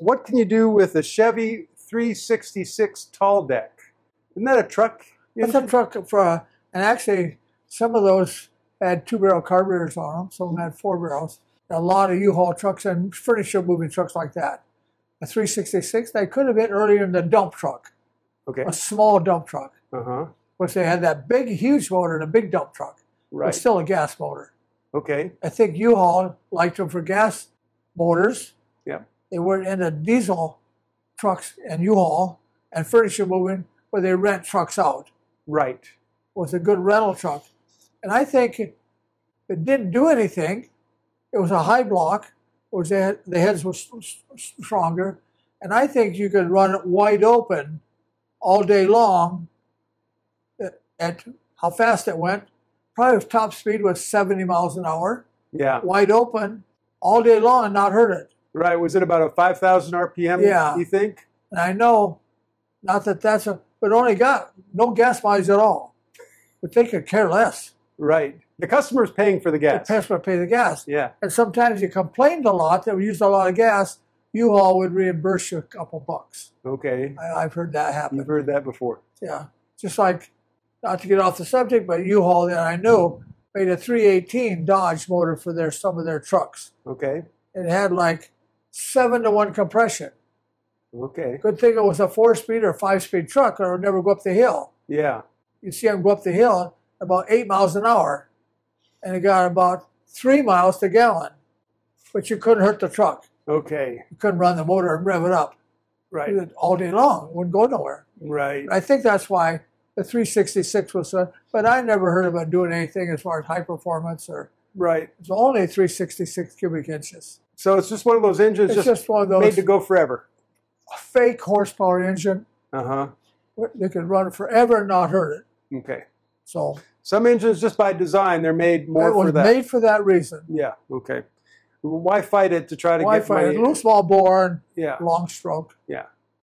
What can you do with a Chevy 366 tall deck? Isn't that a truck? It's a truck for, uh, and actually, some of those had two barrel carburetors on them, some of them had four barrels. A lot of U-Haul trucks and furniture moving trucks like that. A 366, they could have been earlier in the dump truck, Okay. a small dump truck. Uh huh. which they had that big, huge motor in a big dump truck. Right. was still a gas motor. Okay. I think U-Haul liked them for gas motors. Yeah. They were in the diesel trucks and U-Haul and furniture moving where they rent trucks out. Right. was a good rental truck. And I think it, it didn't do anything. It was a high block. It was the, head- the heads were stronger. And I think you could run it wide open all day long at, at how fast it went. Probably top speed was 70 miles an hour, Yeah. wide open all day long and not hurt it. Right. Was it about a 5,000 RPM? Yeah. You think? And I know, not that that's a, but only got no gas mileage at all. But they could care less. Right. The customer's paying for the gas. The customer pay the gas. Yeah. And sometimes you complained a lot that we used a lot of gas, U-Haul would reimburse you a couple bucks. Okay. I, I've heard that happen. You've heard that before. Yeah. Just like, not to get off the subject, but U-Haul that I knew made a 318 Dodge motor for their some of their trucks. Okay. It had like seven to one compression. Okay. Good thing it was a four speed or five speed truck, or it would never go up the hill. Yeah. You see them go up the hill about eight miles an hour, and it got about three miles to gallon. But you couldn't hurt the truck. Okay. You couldn't run the motor and rev it up Right. all day long. It wouldn't go nowhere. Right. I think that's why the 366 was, uh, but I never heard about doing anything as far as high performance or Right. it's only 366 cubic inches. So it's just one of those engines It's just, one of those made to go forever. A fake horsepower engine. Uh huh. They could run forever and not hurt it. Okay. So Some engines, just by design, they're made more it was for that. made for that reason. yeah. Okay. Why fight it to try to get Wi-Fi, money? a little small bore Yeah. long stroke. Yeah.